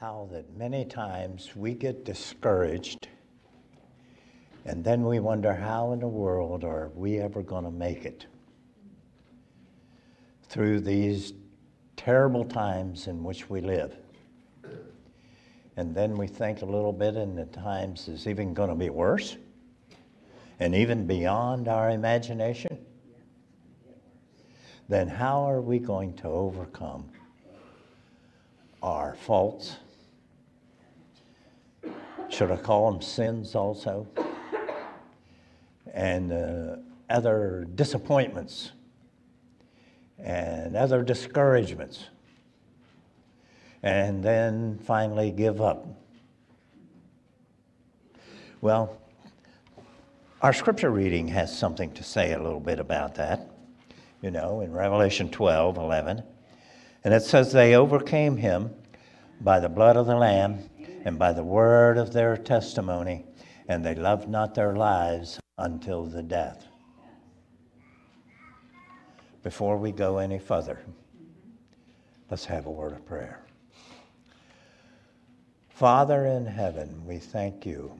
how that many times we get discouraged and then we wonder how in the world are we ever going to make it through these terrible times in which we live. And then we think a little bit, and the times is even going to be worse and even beyond our imagination. Then how are we going to overcome our faults? Should I call them sins also? And uh, other disappointments and other discouragements. And then finally give up. Well, our scripture reading has something to say a little bit about that, you know, in Revelation 12 11. And it says, They overcame him by the blood of the Lamb and by the word of their testimony, and they loved not their lives until the death. Before we go any further, let's have a word of prayer. Father in heaven, we thank you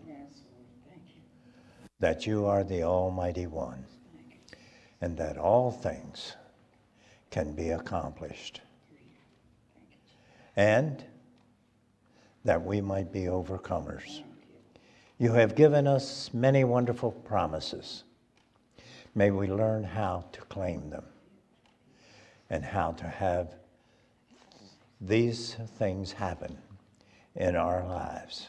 that you are the Almighty One and that all things can be accomplished. And that we might be overcomers. You have given us many wonderful promises. May we learn how to claim them and how to have these things happen in our lives.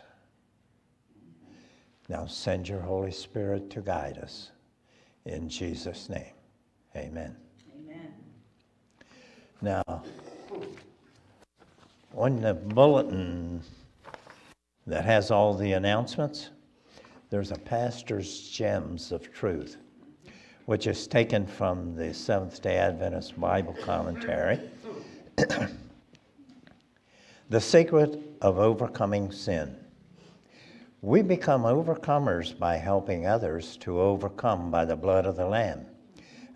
Now send your Holy Spirit to guide us. In Jesus' name, amen. Amen. Now, on the bulletin that has all the announcements, there's a pastor's gems of truth, which is taken from the Seventh day Adventist Bible commentary. the secret of overcoming sin. We become overcomers by helping others to overcome by the blood of the Lamb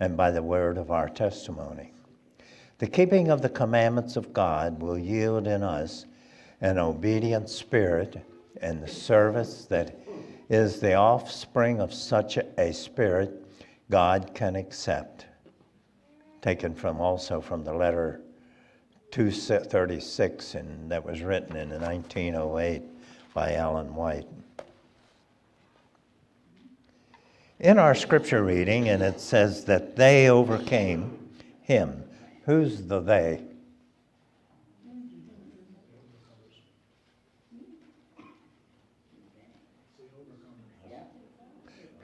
and by the word of our testimony. The keeping of the commandments of God will yield in us an obedient spirit and the service that is the offspring of such a spirit God can accept. Taken from also from the letter 236 and that was written in 1908 by Ellen White. In our scripture reading, and it says that they overcame him. Who's the they?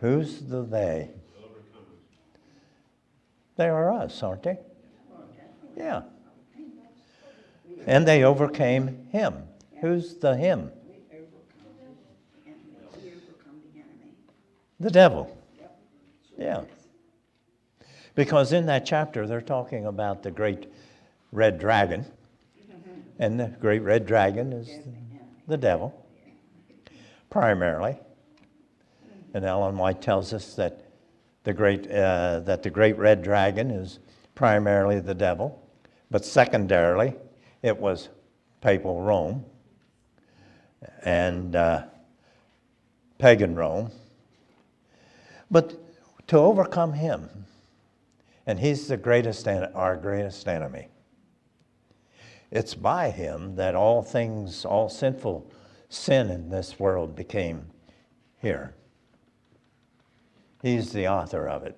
Who's the they? They are us, aren't they? Yeah. And they overcame him. Who's the him? The devil. Yeah. Because in that chapter, they're talking about the great red dragon. And the great red dragon is the devil, primarily. And Ellen White tells us that the great, uh, that the great red dragon is primarily the devil, but secondarily, it was papal Rome and uh, pagan Rome. But to overcome him, and he's the greatest, our greatest enemy. It's by him that all things, all sinful sin in this world became here. He's the author of it.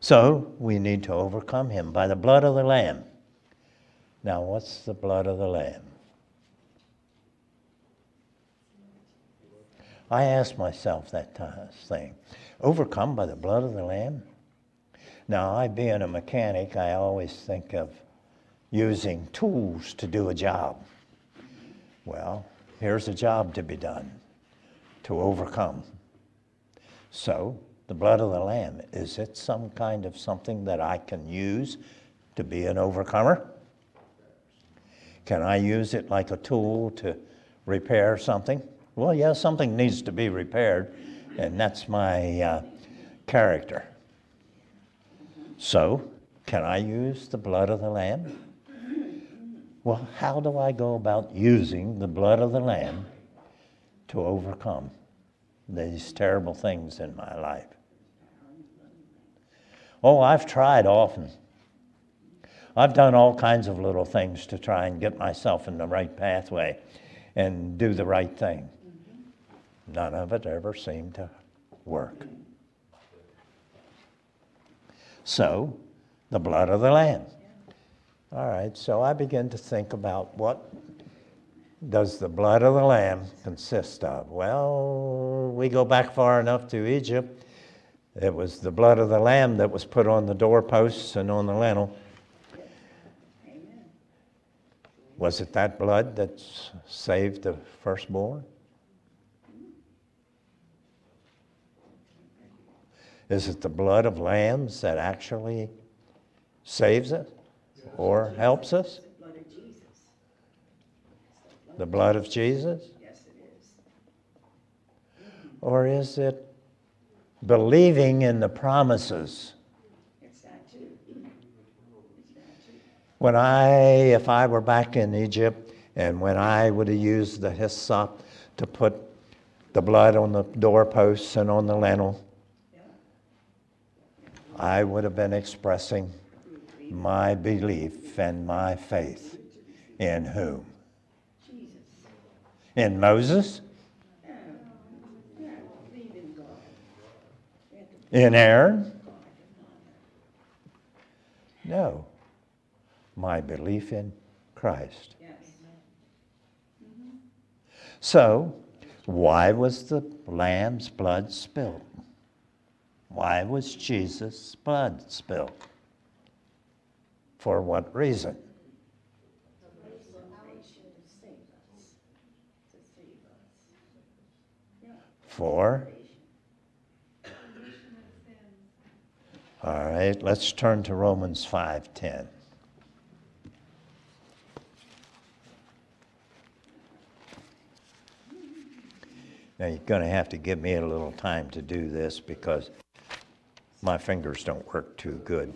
So we need to overcome him by the blood of the Lamb. Now, what's the blood of the Lamb? I asked myself that thing overcome by the blood of the Lamb? Now, I being a mechanic, I always think of using tools to do a job. Well, here's a job to be done to overcome. So, the blood of the Lamb, is it some kind of something that I can use to be an overcomer? Can I use it like a tool to repair something? Well, yeah, something needs to be repaired, and that's my uh, character. So, can I use the blood of the Lamb? Well, how do I go about using the blood of the Lamb to overcome these terrible things in my life? Oh, I've tried often. I've done all kinds of little things to try and get myself in the right pathway and do the right thing. None of it ever seemed to work. So, the blood of the Lamb. All right, so I begin to think about what does the blood of the Lamb consist of? Well, we go back far enough to Egypt. It was the blood of the Lamb that was put on the doorposts and on the lintel. Was it that blood that saved the firstborn? Is it the blood of lambs that actually saves us or helps us? The blood of Jesus. The blood of Jesus? Yes, it is. Or is it believing in the promises? It's that too. It's that too. When I, if I were back in Egypt, and when I would have used the hyssop to put the blood on the doorposts and on the lintel. I would have been expressing my belief and my faith in whom? In Moses? In Aaron? No. My belief in Christ. So, why was the lamb's blood spilled? Why was Jesus' blood spilled? For what reason? Salvation to save us. To save us. Yeah. For? All right, let's turn to Romans 5:10. Now you're going to have to give me a little time to do this because my fingers don't work too good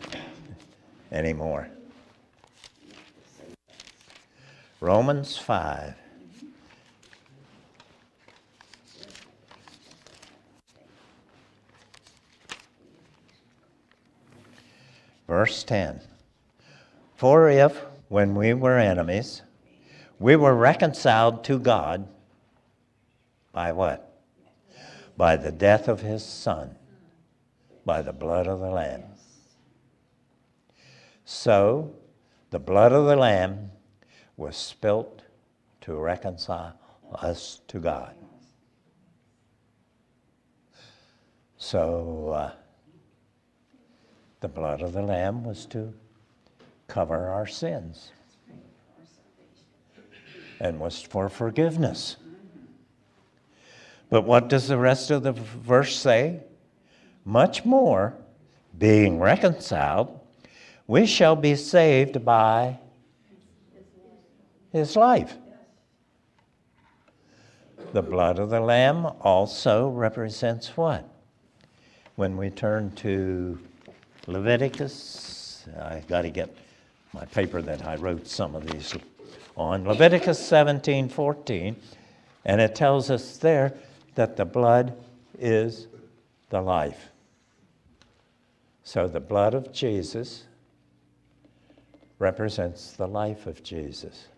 anymore. Romans 5. Verse 10 For if, when we were enemies, we were reconciled to God by what? By the death of his Son, by the blood of the Lamb. So, the blood of the Lamb was spilt to reconcile us to God. So, uh, the blood of the Lamb was to cover our sins and was for forgiveness. But what does the rest of the verse say? Much more, being reconciled, we shall be saved by his life. The blood of the Lamb also represents what? When we turn to Leviticus, I've got to get my paper that I wrote some of these on. Leviticus 17 14, and it tells us there that the blood is the life. So the blood of Jesus represents the life of Jesus.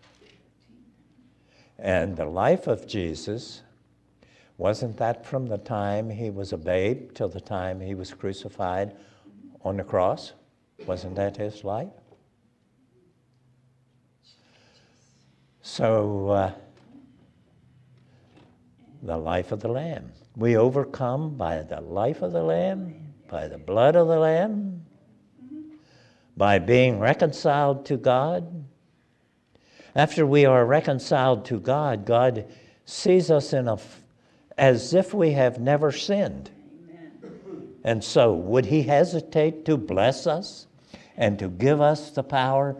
And the life of Jesus, wasn't that from the time he was a babe till the time he was crucified on the cross? Wasn't that his life? So, uh, the life of the Lamb. We overcome by the life of the Lamb, by the blood of the Lamb, by being reconciled to God. After we are reconciled to God, God sees us in as if we have never sinned. And so, would He hesitate to bless us and to give us the power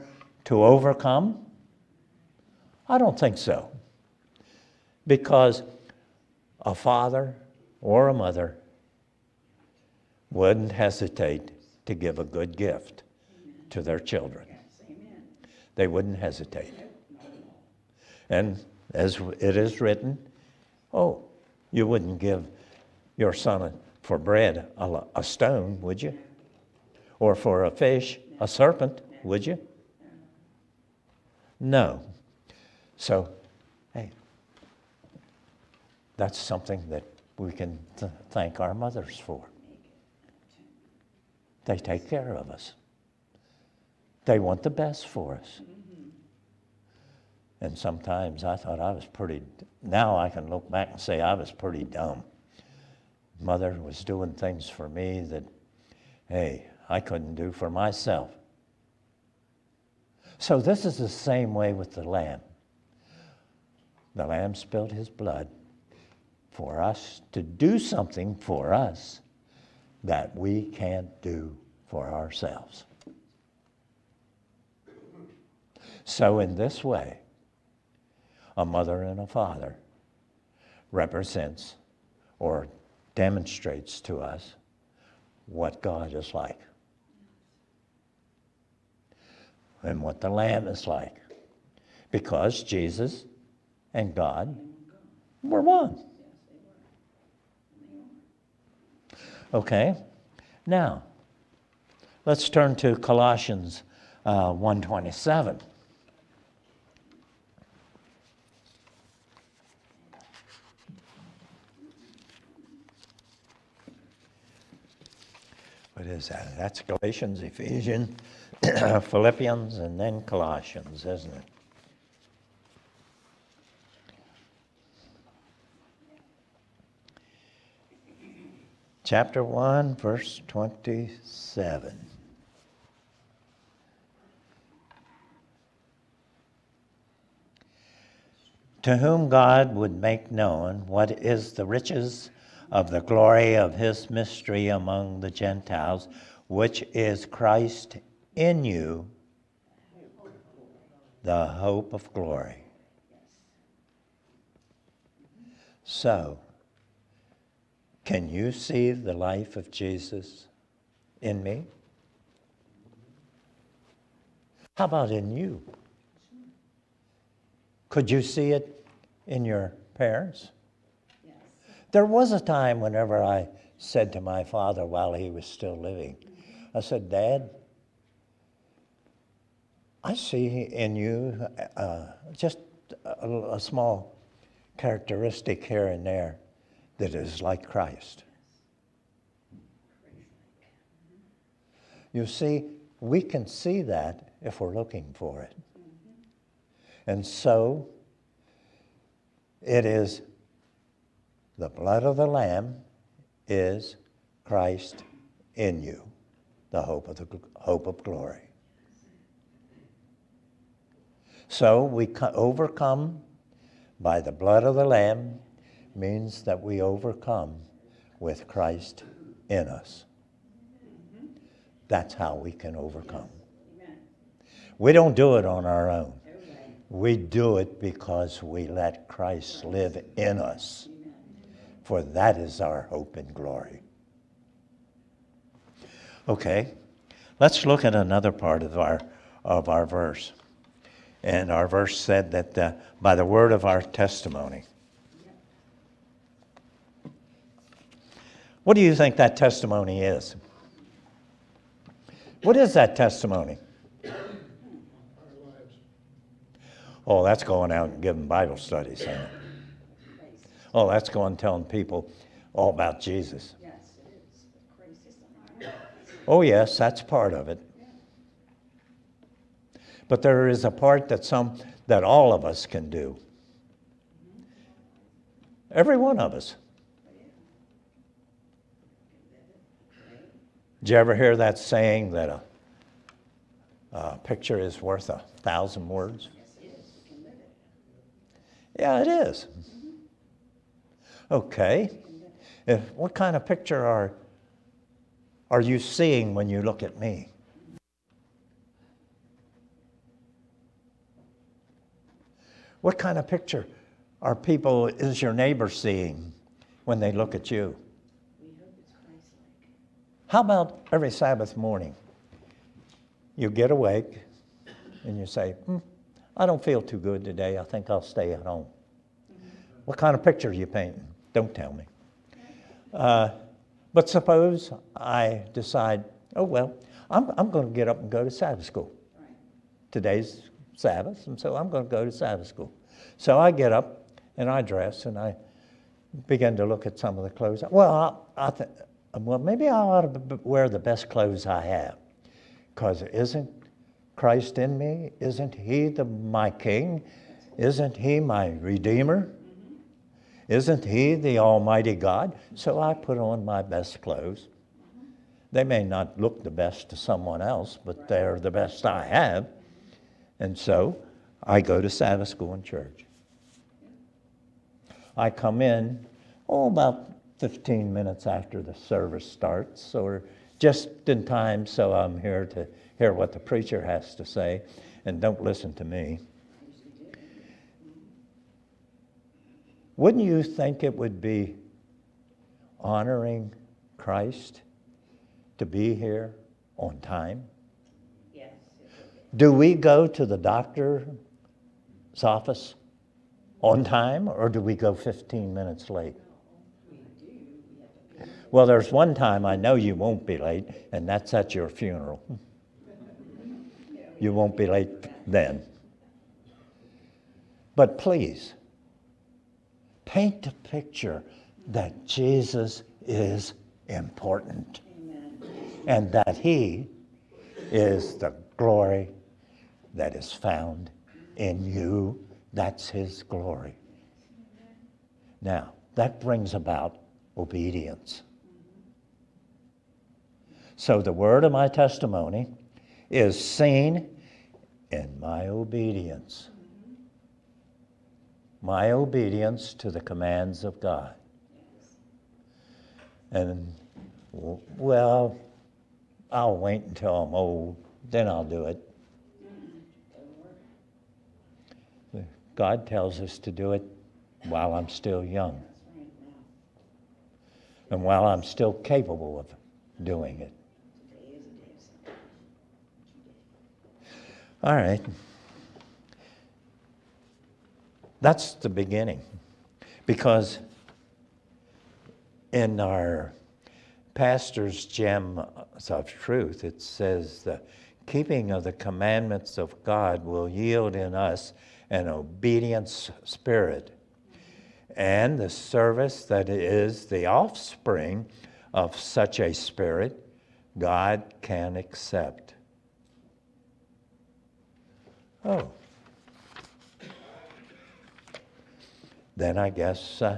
to overcome? I don't think so. Because a father or a mother wouldn't hesitate to give a good gift to their children. They wouldn't hesitate. And as it is written, oh, you wouldn't give your son for bread a, a stone, would you? Or for a fish, a serpent, would you? No. So, hey, that's something that we can th- thank our mothers for. They take care of us. They want the best for us. And sometimes I thought I was pretty, now I can look back and say I was pretty dumb. Mother was doing things for me that, hey, I couldn't do for myself. So this is the same way with the Lamb. The Lamb spilled his blood for us to do something for us that we can't do for ourselves. So, in this way, a mother and a father represents or demonstrates to us what God is like and what the Lamb is like. Because Jesus and God were one. Okay, now let's turn to Colossians uh, 127. That? That's Galatians, Ephesians, Philippians, and then Colossians, isn't it? Chapter 1, verse 27. To whom God would make known what is the riches of the glory of his mystery among the Gentiles, which is Christ in you, the hope of glory. So, can you see the life of Jesus in me? How about in you? Could you see it in your parents? There was a time whenever I said to my father while he was still living, I said, Dad, I see in you uh, just a, a small characteristic here and there that is like Christ. You see, we can see that if we're looking for it. And so it is the blood of the Lamb is Christ in you, the hope of, the, hope of glory. So we overcome by the blood of the Lamb means that we overcome with Christ in us. That's how we can overcome. We don't do it on our own. We do it because we let Christ live in us for that is our hope and glory. Okay, let's look at another part of our, of our verse. And our verse said that uh, by the word of our testimony. What do you think that testimony is? What is that testimony? Oh, that's going out and giving Bible studies. Huh? Oh, that's going telling people all about Jesus. Yes, it is. The craziest thing. Oh, yes, that's part of it. But there is a part that some that all of us can do. Every one of us. Did you ever hear that saying that a, a picture is worth a thousand words? Yeah, it is. Mm-hmm. Okay. If, what kind of picture are, are you seeing when you look at me? What kind of picture are people, is your neighbor seeing when they look at you? How about every Sabbath morning? You get awake and you say, hmm, I don't feel too good today. I think I'll stay at home. What kind of picture are you painting? Don't tell me. Uh, but suppose I decide, oh, well, I'm, I'm going to get up and go to Sabbath school. Today's Sabbath, and so I'm going to go to Sabbath school. So I get up and I dress and I begin to look at some of the clothes. Well, I, I th- well, maybe I ought to wear the best clothes I have, because isn't Christ in me? Isn't He the my King? Isn't He my Redeemer? Isn't He the Almighty God? So I put on my best clothes. They may not look the best to someone else, but they're the best I have. And so I go to Sabbath school and church. I come in, oh, about 15 minutes after the service starts, or just in time so I'm here to hear what the preacher has to say, and don't listen to me. Wouldn't you think it would be honoring Christ to be here on time? Yes. Do we go to the doctor's office on time or do we go 15 minutes late? Well, there's one time I know you won't be late, and that's at your funeral. You won't be late then. But please, paint a picture that Jesus is important Amen. and that He is the glory that is found in you. That's His glory. Now, that brings about obedience. So, the word of my testimony is seen in my obedience. My obedience to the commands of God. And, well, I'll wait until I'm old, then I'll do it. God tells us to do it while I'm still young and while I'm still capable of doing it. All right. That's the beginning. Because in our pastor's gems of truth, it says the keeping of the commandments of God will yield in us an obedient spirit. And the service that is the offspring of such a spirit, God can accept. Oh. Then I guess uh,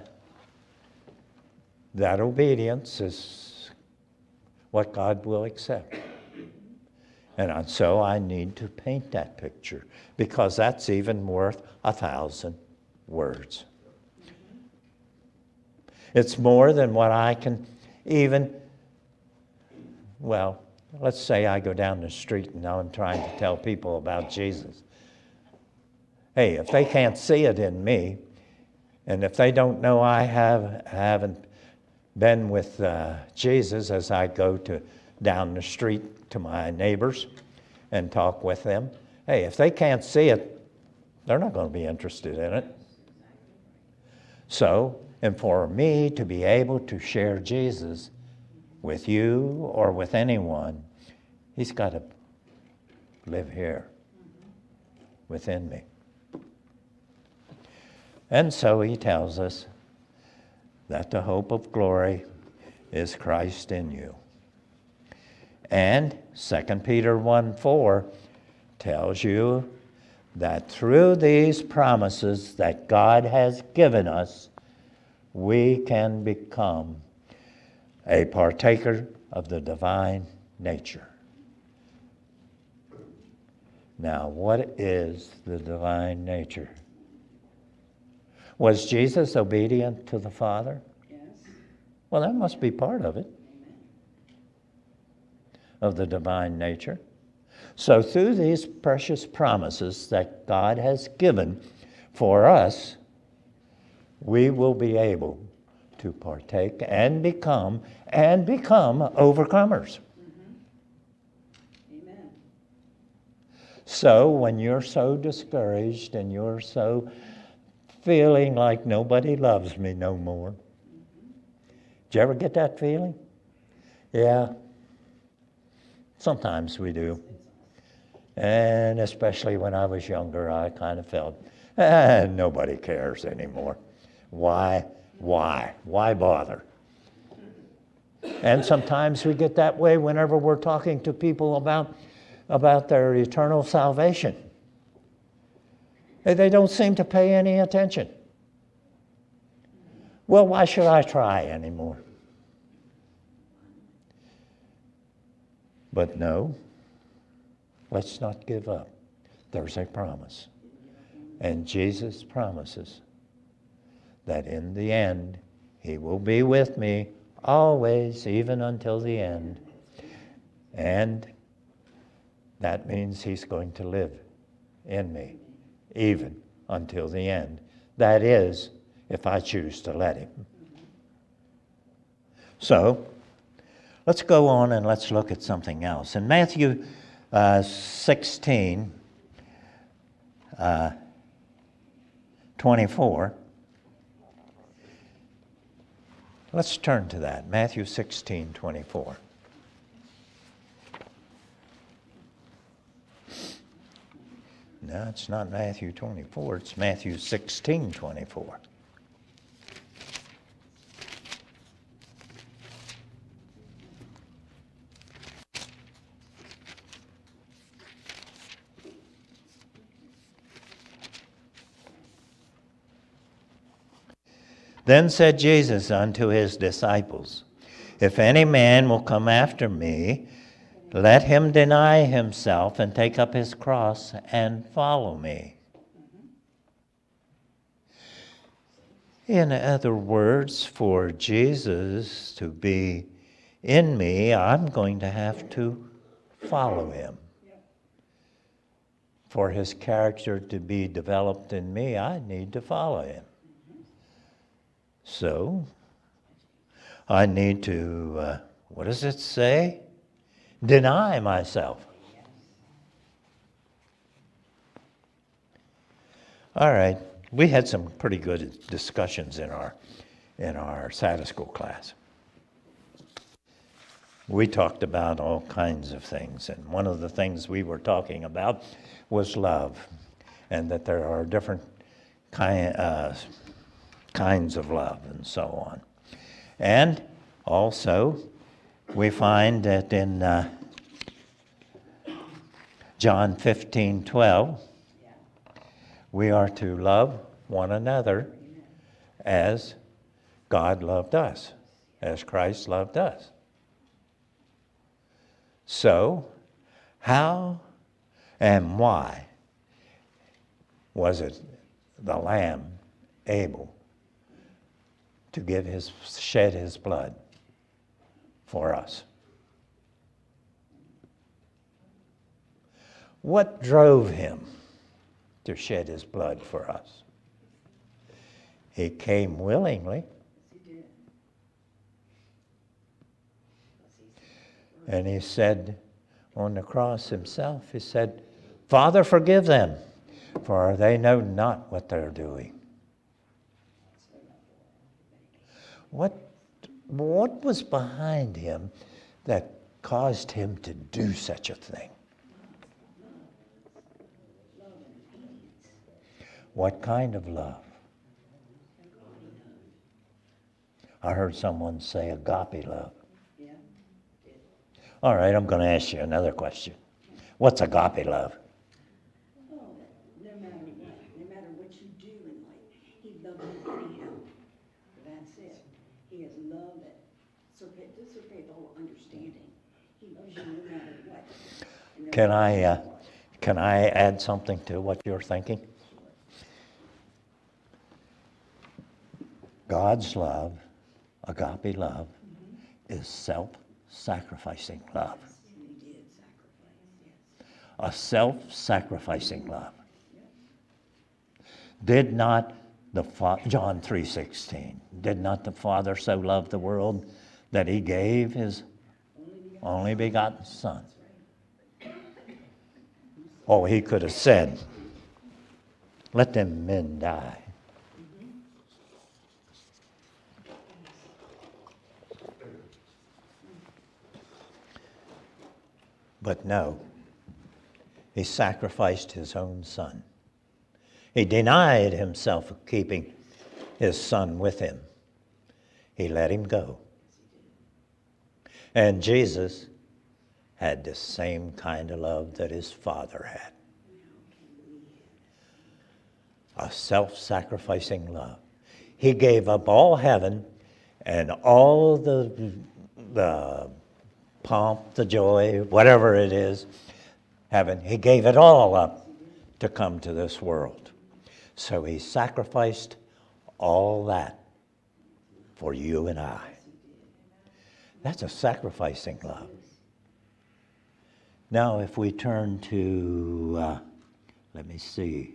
that obedience is what God will accept. And so I need to paint that picture because that's even worth a thousand words. It's more than what I can even, well, let's say I go down the street and now I'm trying to tell people about Jesus. Hey, if they can't see it in me, and if they don't know I have, haven't been with uh, Jesus as I go to down the street to my neighbors and talk with them, hey, if they can't see it, they're not going to be interested in it. So, and for me to be able to share Jesus with you or with anyone, he's got to live here within me. And so he tells us that the hope of glory is Christ in you. And 2 Peter 1 4 tells you that through these promises that God has given us, we can become a partaker of the divine nature. Now, what is the divine nature? Was Jesus obedient to the Father? Yes, Well, that must be part of it, amen. of the divine nature. So, through these precious promises that God has given for us, we will be able to partake and become and become overcomers. Mm-hmm. Amen. So when you're so discouraged and you're so feeling like nobody loves me no more, did you ever get that feeling? Yeah. Sometimes we do. And especially when I was younger, I kind of felt, eh, nobody cares anymore. Why? Why? Why bother? And sometimes we get that way whenever we're talking to people about, about their eternal salvation. They don't seem to pay any attention. Well, why should I try anymore? But no, let's not give up. There's a promise. And Jesus promises that in the end, He will be with me always, even until the end. And that means He's going to live in me, even until the end. That is, if I choose to let Him. So, let's go on and let's look at something else. In Matthew uh, 16, uh, 24, let's turn to that. Matthew 16, 24. No, it's not Matthew 24, it's Matthew 16, 24. Then said Jesus unto his disciples, If any man will come after me, let him deny himself and take up his cross and follow me. In other words, for Jesus to be in me, I'm going to have to follow him. For his character to be developed in me, I need to follow him. So, I need to, uh, what does it say? Deny myself. All right, we had some pretty good discussions in our in our Sabbath school class. We talked about all kinds of things, and one of the things we were talking about was love, and that there are different uh, kinds of love and so on. And also, we find that in uh, John 15 12, we are to love one another as God loved us, as Christ loved us. So, how and why was it the Lamb able to give his, shed his blood for us. What drove him to shed his blood for us? He came willingly. And he said on the cross himself, he said, Father, forgive them, for they know not what they're doing. What, what was behind him that caused him to do such a thing? What kind of love? I heard someone say agape love. All right, I'm going to ask you another question. What's agape love? Can I, uh, can I add something to what you're thinking? God's love, agape love, mm-hmm. is self sacrificing love. A self sacrificing love. Did not the fa- John 3:16 did not the father so love the world that he gave his only begotten son Oh, he could have said, let them men die. But no, he sacrificed his own son. He denied himself keeping his son with him. He let him go. And Jesus had the same kind of love that his father had a self sacrificing love. He gave up all heaven and all the, the pomp, the joy, whatever it is, heaven. He gave it all up to come to this world. So he sacrificed all that for you and I. That's a sacrificing love. Now, if we turn to, uh, let me see.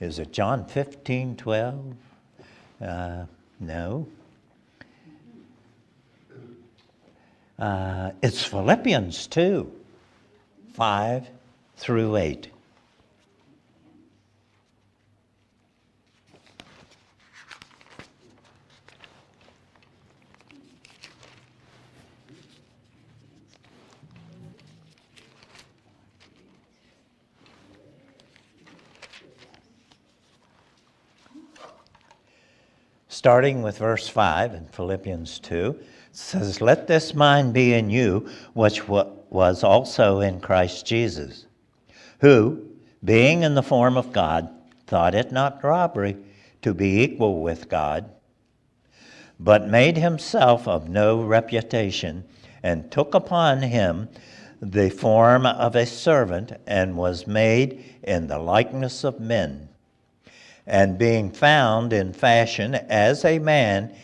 Is it John 15, 12? Uh, no. Uh, it's Philippians 2, 5 through 8. starting with verse 5 in Philippians 2, says, Let this mind be in you, which was also in Christ Jesus, who, being in the form of God, thought it not robbery to be equal with God, but made himself of no reputation, and took upon him the form of a servant, and was made in the likeness of men. And being found in fashion as a man,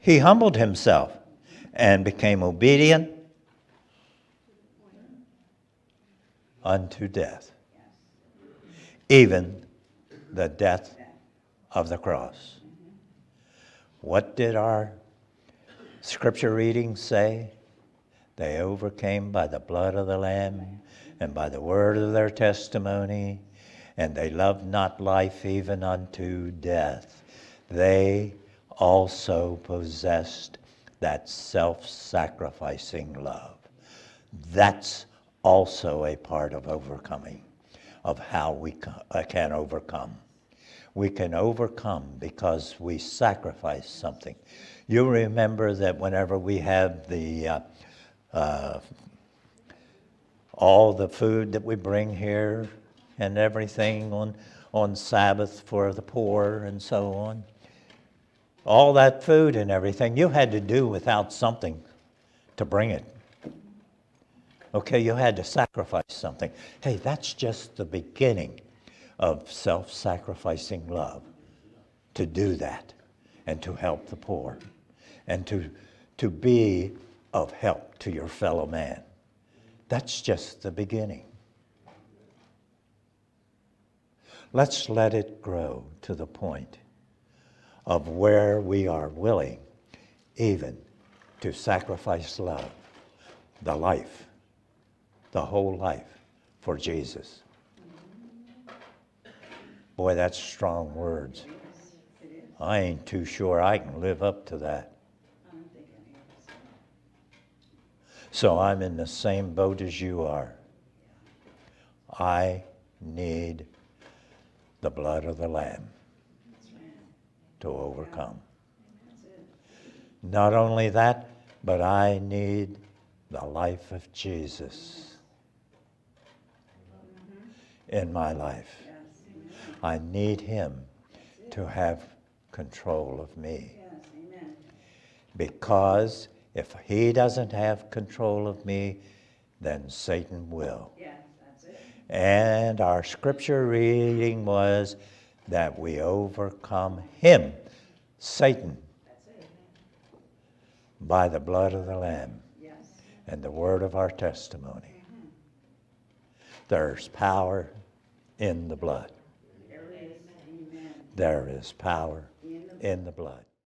he humbled himself and became obedient unto death, even the death of the cross. What did our scripture reading say? They overcame by the blood of the Lamb and by the word of their testimony and they loved not life even unto death. They also possessed that self sacrificing love. That's also a part of overcoming, of how we uh, can overcome. We can overcome because we sacrifice something. You remember that whenever we have the uh, uh, all the food that we bring here and everything on, on Sabbath for the poor and so on. All that food and everything, you had to do without something to bring it. Okay, you had to sacrifice something. Hey, that's just the beginning of self sacrificing love to do that and to help the poor and to, to be of help to your fellow man. That's just the beginning. Let's let it grow to the point of where we are willing even to sacrifice love, the life, the whole life for Jesus. Boy, that's strong words. I ain't too sure I can live up to that. So I'm in the same boat as you are. I need the blood of the Lamb to overcome. Not only that, but I need the life of Jesus in my life. I need Him to have control of me. Because if He doesn't have control of me, then Satan will. And our scripture reading was that we overcome him, Satan, by the blood of the Lamb and the word of our testimony. Mm-hmm. There's power in the blood. There is, power in the blood.